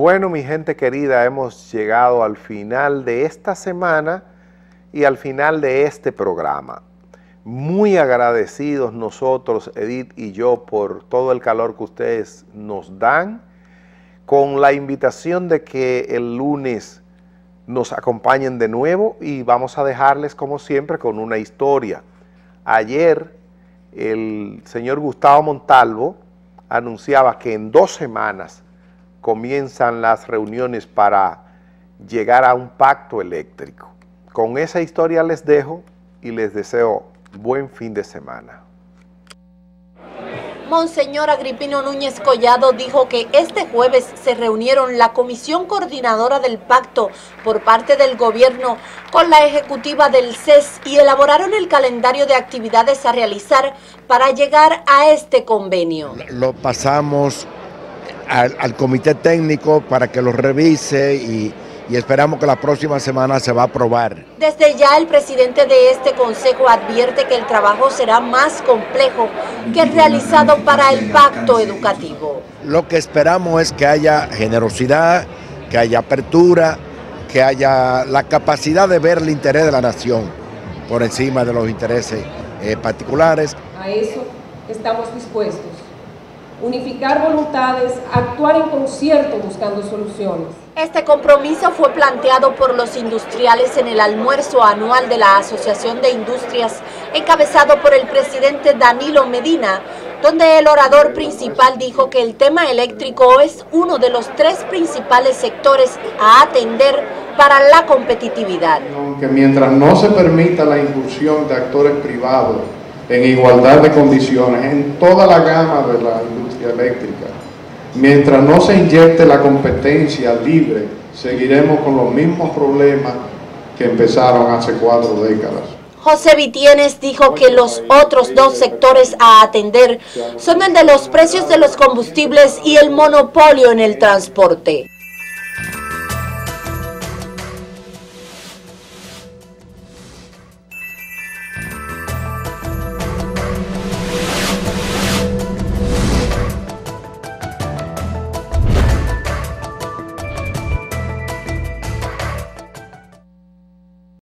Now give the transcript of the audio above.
Bueno, mi gente querida, hemos llegado al final de esta semana y al final de este programa. Muy agradecidos nosotros, Edith y yo, por todo el calor que ustedes nos dan, con la invitación de que el lunes nos acompañen de nuevo y vamos a dejarles como siempre con una historia. Ayer el señor Gustavo Montalvo anunciaba que en dos semanas comienzan las reuniones para llegar a un pacto eléctrico. Con esa historia les dejo y les deseo buen fin de semana. Monseñor Agripino Núñez Collado dijo que este jueves se reunieron la Comisión Coordinadora del Pacto por parte del Gobierno con la Ejecutiva del CES y elaboraron el calendario de actividades a realizar para llegar a este convenio. Lo pasamos al, al Comité Técnico para que lo revise y y esperamos que la próxima semana se va a aprobar. Desde ya el presidente de este consejo advierte que el trabajo será más complejo que el realizado para el pacto educativo. Lo que esperamos es que haya generosidad, que haya apertura, que haya la capacidad de ver el interés de la nación por encima de los intereses eh, particulares. A eso estamos dispuestos. Unificar voluntades, actuar en concierto buscando soluciones. Este compromiso fue planteado por los industriales en el almuerzo anual de la Asociación de Industrias, encabezado por el presidente Danilo Medina, donde el orador principal dijo que el tema eléctrico es uno de los tres principales sectores a atender para la competitividad. Que mientras no se permita la incursión de actores privados en igualdad de condiciones en toda la gama de la industria eléctrica, Mientras no se inyecte la competencia libre, seguiremos con los mismos problemas que empezaron hace cuatro décadas. José Vitienes dijo que los otros dos sectores a atender son el de los precios de los combustibles y el monopolio en el transporte.